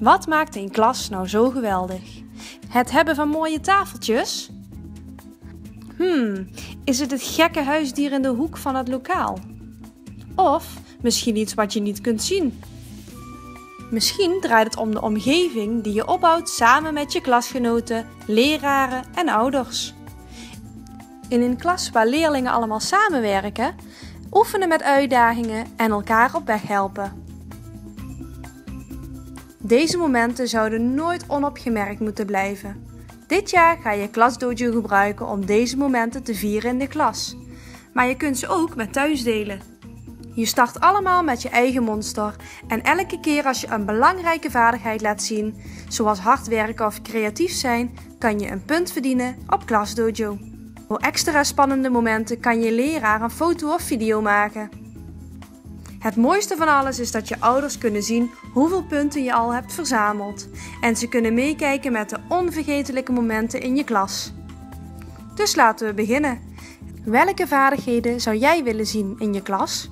Wat maakt een klas nou zo geweldig? Het hebben van mooie tafeltjes? Hmm, is het het gekke huisdier in de hoek van het lokaal? Of misschien iets wat je niet kunt zien? Misschien draait het om de omgeving die je opbouwt samen met je klasgenoten, leraren en ouders. In een klas waar leerlingen allemaal samenwerken, oefenen met uitdagingen en elkaar op weg helpen. Deze momenten zouden nooit onopgemerkt moeten blijven. Dit jaar ga je Klasdojo gebruiken om deze momenten te vieren in de klas. Maar je kunt ze ook met thuis delen. Je start allemaal met je eigen monster en elke keer als je een belangrijke vaardigheid laat zien, zoals hard werken of creatief zijn, kan je een punt verdienen op Klasdojo. Voor extra spannende momenten kan je leraar een foto of video maken. Het mooiste van alles is dat je ouders kunnen zien hoeveel punten je al hebt verzameld en ze kunnen meekijken met de onvergetelijke momenten in je klas. Dus laten we beginnen. Welke vaardigheden zou jij willen zien in je klas?